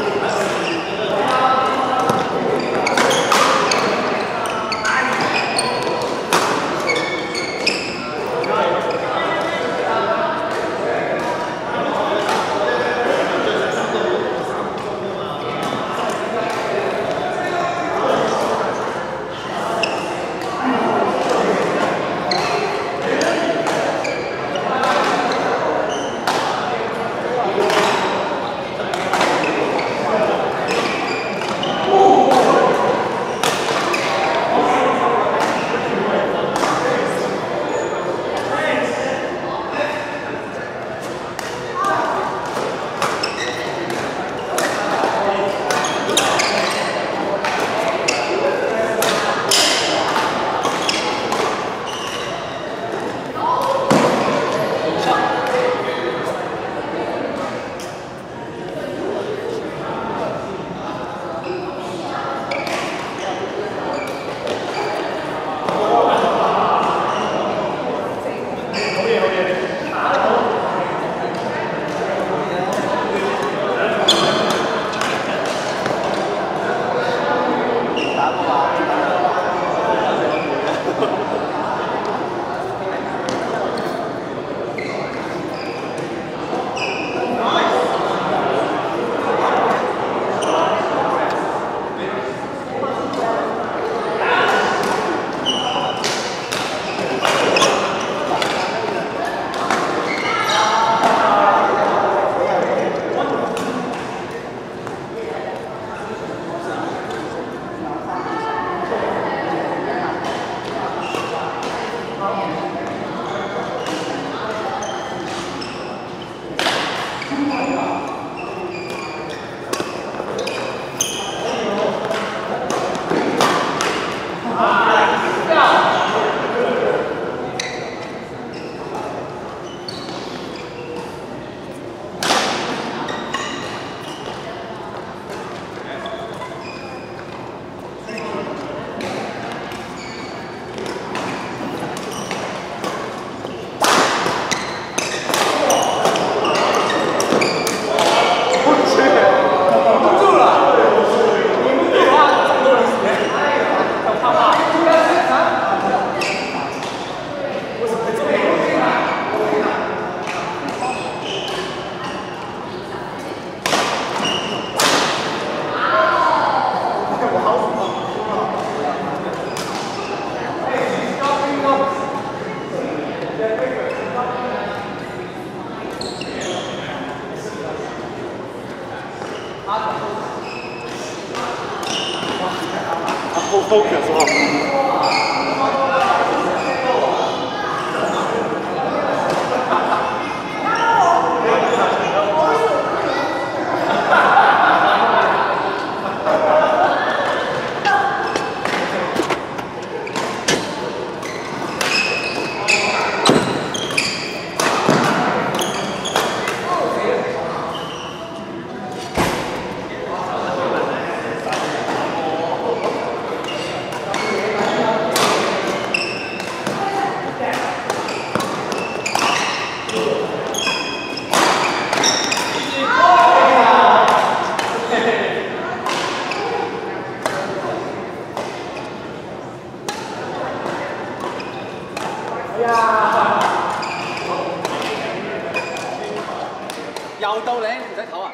Thank you. Focus on. 呀！又到你，唔使唞啊！